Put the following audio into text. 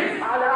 ahí.